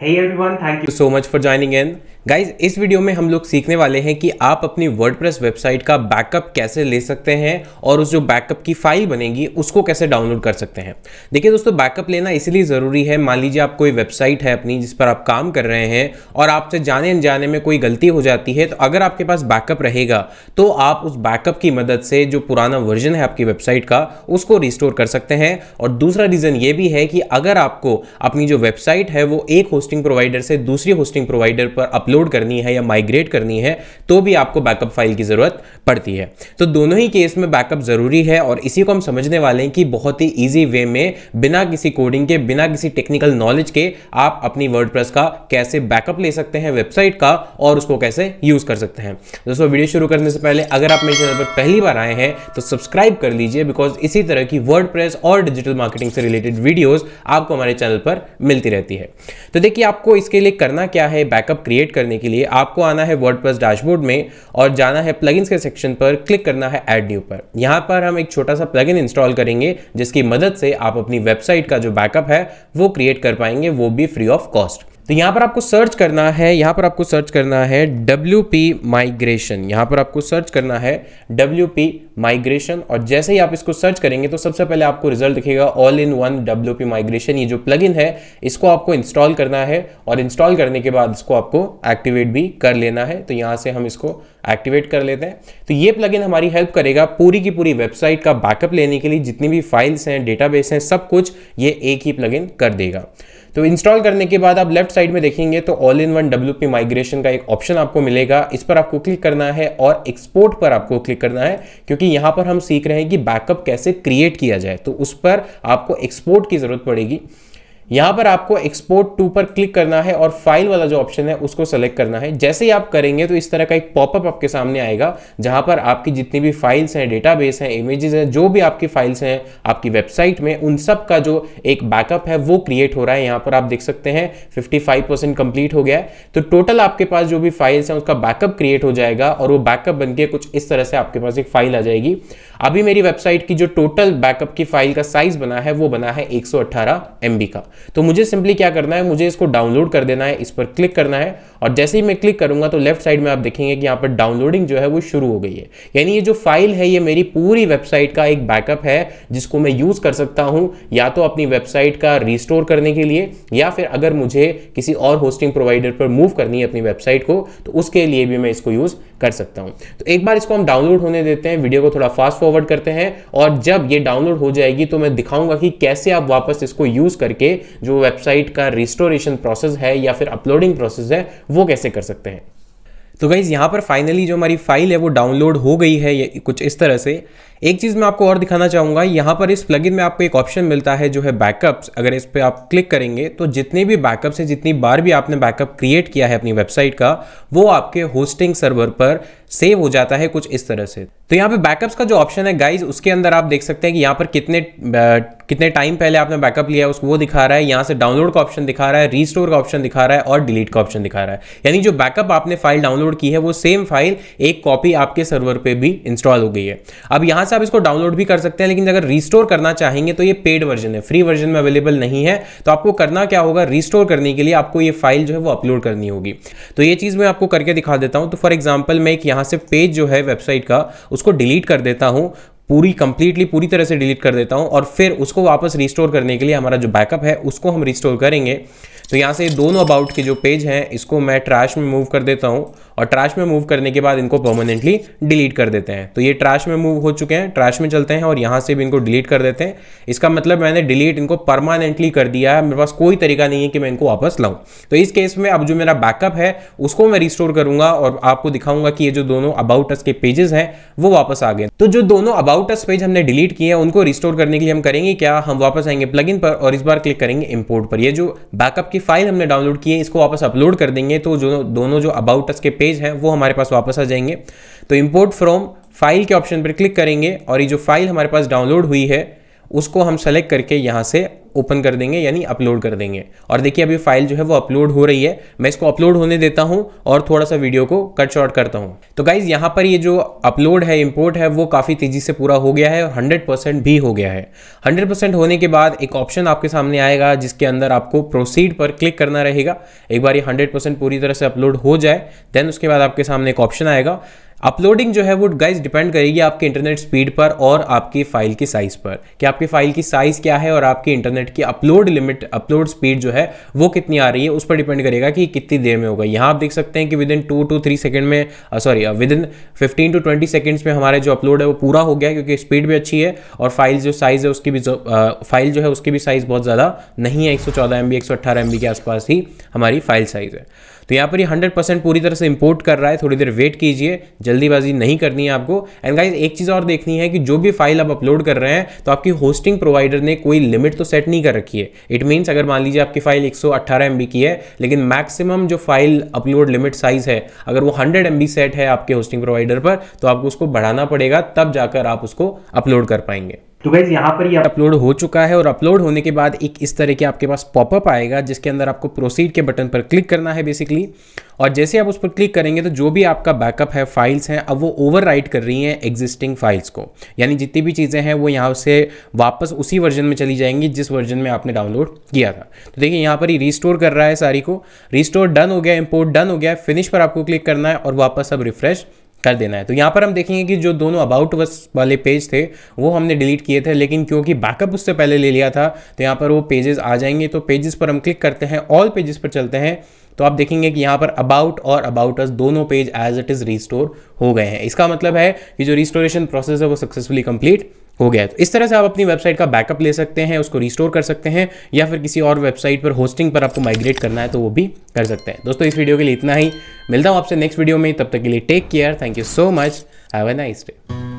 Hey everyone, thank you. so much for joining in. Guys इस video में हम लोग सीखने वाले हैं कि आप अपनी वर्डप्रेस वेबसाइट का बैकअप कैसे ले सकते हैं और उस जो बैकअप की फ़ाइल बनेगी उसको कैसे डाउनलोड कर सकते हैं देखिए दोस्तों बैकअप लेना इसलिए ज़रूरी है मान लीजिए आप कोई वेबसाइट है अपनी जिस पर आप काम कर रहे हैं और आपसे जाने अनजाने में कोई गलती हो जाती है तो अगर आपके पास बैकअप रहेगा तो आप उस बैकअप की मदद से जो पुराना वर्जन है आपकी वेबसाइट का उसको रिस्टोर कर सकते हैं और दूसरा रीज़न ये भी है कि अगर आपको अपनी जो वेबसाइट है वो एक होस्टिंग प्रोवाइडर से दूसरी होस्टिंग प्रोवाइडर पर अपलोड करनी है या माइग्रेट करनी है तो भी आपको बैकअप फ़ाइल की ज़रूरत पड़ती है। तो दोनों ही केस में बैकअप ज़रूरी है और इसी को हम समझने वाले हैं कि बहुत ही ईजी वे में बिना किसी कोडिंग के, बिना किसी टेक्निकल नॉलेज के आप अपनी वर्ड का कैसे बैकअप ले सकते हैं वेबसाइट का और उसको कैसे यूज़ कर सकते हैं। दोस्तों, वीडियो शुरू करने से पहले अगर आप मेरे चैनल पर पहली बार आए हैं तो सब्सक्राइब कर लीजिए बिकॉज़ इसी तरह की वर्ड और डिजिटल मार्केटिंग से रिलेटेड वीडियोज़ आपको हमारे चैनल पर मिलती रहती है। तो देखिए आपको इसके लिए करना क्या है बैकअप क्रिएट करने के लिए आपको आना है वर्ड डैशबोर्ड में और जाना है प्लगइन्स के सेक्शन पर क्लिक करना है एड न्यू पर। यहाँ पर हम एक छोटा सा प्लगइन इंस्टॉल करेंगे, जिसकी मदद से आप अपनी वेबसाइट का जो बैकअप है, वो क्रिएट कर पाएँगे, वो भी फ्री ऑफ़ कॉस्ट तो यहाँ पर आपको सर्च करना है, यहाँ पर आपको सर्च करना है डब्ल्यू पी माइग्रेशन यहाँ पर आपको सर्च करना है डब्ल्यू पी माइग्रेशन और जैसे ही आप इसको सर्च करेंगे तो सबसे पहले आपको रिज़ल्ट दिखेगा all in one W P migration ये जो प्लगइन है, इसको आपको इंस्टॉल करना है और इंस्टॉल करने के बाद इसको आपको एक्टिवेट भी कर लेना है। तो यहाँ से हम इसको एक्टिवेट कर लेते हैं। तो ये प्लगइन हमारी हेल्प करेगा पूरी की पूरी वेबसाइट का बैकअप लेने के लिए। जितनी भी फाइल्स हैं डेटाबेस हैं, सब कुछ ये एक ही प्लगइन कर देगा। तो इंस्टॉल करने के बाद आप लेफ़्ट साइड में देखेंगे तो all in one WP migration का एक ऑप्शन आपको मिलेगा। इस पर आपको क्लिक करना है और एक्सपोर्ट पर आपको क्लिक करना है, क्योंकि यहाँ पर हम सीख रहे हैं कि बैकअप कैसे क्रिएट किया जाए। तो उस पर आपको एक्सपोर्ट की ज़रूरत पड़ेगी। यहाँ पर आपको एक्सपोर्ट टू पर क्लिक करना है और फ़ाइल वाला जो ऑप्शन है, उसको सेलेक्ट करना है। जैसे ही आप करेंगे तो इस तरह का एक पॉपअप आपके सामने आएगा, जहाँ पर आपकी जितनी भी फाइल्स हैं डेटाबेस हैं इमेजेस हैं, जो भी आपकी फाइल्स हैं, आपकी वेबसाइट में, उन सब का जो एक बैकअप है, वो क्रिएट हो रहा है। यहाँ पर आप देख सकते हैं फिफ्टी फाइव कंप्लीट हो गया है। तो टोटल आपके पास जो भी फाइल्स हैं, उसका बैकअप क्रिएट हो जाएगा और वो बैकअप बन के कुछ इस तरह से आपके पास एक फ़ाइल आ जाएगी। अभी मेरी वेबसाइट की जो टोटल बैकअप की फ़ाइल का साइज़ बना है, वो बना है एक सौ का। तो मुझे सिंपली क्या करना है, मुझे इसको डाउनलोड कर देना है, इस पर क्लिक करना है और जैसे ही मैं क्लिक करूँगा तो लेफ़्ट साइड में आप देखेंगे कि यहाँ पर डाउनलोडिंग जो है वो शुरू हो गई है। यानी ये जो फ़ाइल है, ये मेरी पूरी वेबसाइट का एक बैकअप है, जिसको मैं यूज़ कर सकता हूँ, या तो अपनी वेबसाइट का रिस्टोर करने के लिए, या फिर अगर मुझे किसी और होस्टिंग प्रोवाइडर पर मूव करनी है अपनी वेबसाइट को तो उसके लिए भी मैं इसको यूज़ कर सकता हूँ। तो एक बार इसको हम डाउनलोड होने देते हैं वीडियो को थोड़ा फास्ट फॉरवर्ड करते हैं और जब ये डाउनलोड हो जाएगी तो मैं दिखाऊँगा कि कैसे आप वापस इसको यूज़ करके जो वेबसाइट का रिस्टोरेशन प्रोसेस है या फिर अपलोडिंग प्रोसेस है, वो कैसे कर सकते हैं। तो गाइज़ यहाँ पर फाइनली जो हमारी फ़ाइल है, वो डाउनलोड हो गई है कुछ इस तरह से। एक चीज़ मैं आपको और दिखाना चाहूँगा, यहाँ पर इस प्लगइन में आपको एक ऑप्शन मिलता है जो है बैकअप्स अगर इस पर आप क्लिक करेंगे तो जितने भी बैकअप्स हैं, जितनी बार भी आपने बैकअप क्रिएट किया है अपनी वेबसाइट का, वो आपके होस्टिंग सर्वर पर सेव हो जाता है कुछ इस तरह से। तो यहाँ पे बैकअप्स का जो ऑप्शन है गाइज़ उसके अंदर आप देख सकते हैं कि यहाँ पर कितने कितने टाइम पहले आपने बैकअप लिया है, उसको वो दिखा रहा है। यहाँ से डाउनलोड का ऑप्शन दिखा रहा है रीस्टोर का ऑप्शन दिखा रहा है और डिलीट का ऑप्शन दिखा रहा है। यानी जो बैकअप आपने फ़ाइल डाउनलोड की है, वो सेम फ़ाइल एक कॉपी आपके सर्वर पर भी इंस्टॉल हो गई है। अब यहाँ से आप इसको डाउनलोड भी कर सकते हैं, लेकिन अगर रिस्टोर करना चाहेंगे तो ये पेड वर्जन है। फ्री वर्जन में अवेलेबल नहीं है। तो आपको करना क्या होगा? रिस्टोर करने के लिए आपको ये फ़ाइल जो है वो अपलोड करनी होगी। तो ये चीज़ मैं आपको करके दिखा देता हूँ। तो फॉर एग्ज़ाम्पल मैं एक यहाँ से पेज जो है वेबसाइट का, उसको डिलीट कर देता हूँ। पूरी कंप्लीटली पूरी तरह से डिलीट कर देता हूँ और फिर उसको वापस रिस्टोर करने के लिए हमारा जो बैकअप है, उसको हम रिस्टोर करेंगे। तो यहाँ से दोनों अबाउट के जो पेज हैं, इसको मैं ट्रैश में मूव कर देता हूँ। और ट्रैश में मूव करने के बाद इनको परमानेंटली डिलीट कर देते हैं। तो ये ट्रैश में मूव हो चुके हैं ट्रैश में चलते हैं और यहाँ से भी इनको डिलीट कर देते हैं। इसका मतलब मैंने डिलीट इनको परमानेंटली कर दिया है। मेरे पास कोई तरीका नहीं है कि मैं इनको वापस लाऊं। तो इस केस में अब जो मेरा बैकअप है, उसको मैं रिस्टोर करूँगा और आपको दिखाऊँगा कि ये जो दोनों अबाउट अस के पेजेस हैं, वो वापस आ गए। तो जो दोनों अबाउट अस पेज हमने डिलीट किए हैं, उनको रिस्टोर करने के लिए हम करेंगे क्या? हम वापस आएँगे प्लग पर और इस बार क्लिक करेंगे इंपोर्ट पर। ये जो बैकअप की फ़ाइल हमने डाउनलोड की है, इसको वापस अपलोड कर देंगे तो जो दोनों जो अबाउट अस के पेज हैं, वो हमारे पास वापस आ जाएँगे। तो इम्पोर्ट फ्रॉम फ़ाइल के ऑप्शन पर क्लिक करेंगे और ये जो फ़ाइल हमारे पास डाउनलोड हुई है उसको हम सेलेक्ट करके यहाँ से ओपन कर देंगे, यानी अपलोड कर देंगे। और देखिए, अभी फ़ाइल जो है वो अपलोड हो रही है। मैं इसको अपलोड होने देता हूँ और थोड़ा सा वीडियो को कट शॉर्ट करता हूँ। तो गाइज़ यहाँ पर ये जो अपलोड है इंपोर्ट है, वो काफ़ी तेज़ी से पूरा हो गया है और हंड्रेड भी हो गया है। हंड्रेड होने के बाद एक ऑप्शन आपके सामने आएगा, जिसके अंदर आपको प्रोसीड पर क्लिक करना रहेगा। एक बार ये हंड्रेड पूरी तरह से अपलोड हो जाए देन उसके बाद आपके सामने एक ऑप्शन आएगा। अपलोडिंग जो है वो गाइज़ डिपेंड करेगी आपके इंटरनेट स्पीड पर और आपकी फ़ाइल की साइज़ पर। कि आपकी फ़ाइल की साइज़ क्या है और आपकी इंटरनेट की अपलोड लिमिट अपलोड स्पीड जो है वो कितनी आ रही है, उस पर डिपेंड करेगा कि कितनी देर में होगा। यहाँ आप देख सकते हैं कि within two two three second में sorry within fifteen to twenty seconds में हमारे जो अपलोड है वो पूरा हो गया क्योंकि स्पीड भी अच्छी है और फ़ाइल जो साइज़ है उसकी भी फ़ाइल जो है उसकी भी साइज़ बहुत ज़्यादा नहीं है। एक सौ चौदह एम बी के आसपास ही हमारी फ़ाइल साइज़ है। तो यहाँ पर ये हंड्रेड परसेंट पूरी तरह से इंपोर्ट कर रहा है। थोड़ी देर वेट कीजिए। जल्दीबाजी नहीं करनी है आपको। एंड गाइज़ एक चीज़ और देखनी है कि जो भी फ़ाइल आप अपलोड कर रहे हैं तो आपकी होस्टिंग प्रोवाइडर ने कोई लिमिट तो सेट नहीं कर रखी है। इट मीन्स अगर मान लीजिए आपकी फ़ाइल एक सौ की है, लेकिन मैक्सिमम जो फ़ाइल अपलोड लिमिट साइज़ है, अगर वो हंड्रेड एम सेट है आपके होस्टिंग प्रोवाइडर पर तो आपको उसको बढ़ाना पड़ेगा। तब जाकर आप उसको अपलोड कर पाएँगे। तो गाइज़ यहाँ पर ये अपलोड हो चुका है और अपलोड होने के बाद एक इस तरह के आपके पास पॉपअप आएगा, जिसके अंदर आपको प्रोसीड के बटन पर क्लिक करना है बेसिकली और जैसे आप उस पर क्लिक करेंगे तो जो भी आपका बैकअप है फाइल्स हैं, अब वो ओवर कर रही हैं एग्जिस्टिंग फाइल्स को। यानी जितनी भी चीज़ें हैं, वो यहाँ से वापस उसी वर्जन में चली जाएँगी, जिस वर्जन में आपने डाउनलोड किया था। तो देखिए, यहाँ पर ही रिस्टोर कर रहा है सारी को। रिस्टोर डन हो गया इम्पोर्ट डन हो गया फिनिश पर आपको क्लिक करना है और वापस अब रिफ्रेश कर देना है। तो यहाँ पर हम देखेंगे कि जो दोनों अबाउट वस वाले पेज थे, वो हमने डिलीट किए थे, लेकिन क्योंकि बैकअप उससे पहले ले लिया था तो यहाँ पर वो पेजेस आ जाएँगे। तो पेजेस पर हम क्लिक करते हैं ऑल पेजेस पर चलते हैं। तो आप देखेंगे कि यहाँ पर अबाउट और अबाउट अस दोनों page as it is restore हो गए हैं। इसका मतलब है कि जो रिस्टोरेशन प्रोसेस है, वो सक्सेसफुली कंप्लीट हो गया है। तो इस तरह से आप अपनी वेबसाइट का बैकअप ले सकते हैं, उसको रिस्टोर कर सकते हैं, या फिर किसी और वेबसाइट पर होस्टिंग पर आपको माइग्रेट करना है तो वो भी कर सकते हैं। दोस्तों, इस वीडियो के लिए इतना ही। मिलता हूँ आपसे नेक्स्ट वीडियो में। तब तक के लिए take care thank you so much have a nice day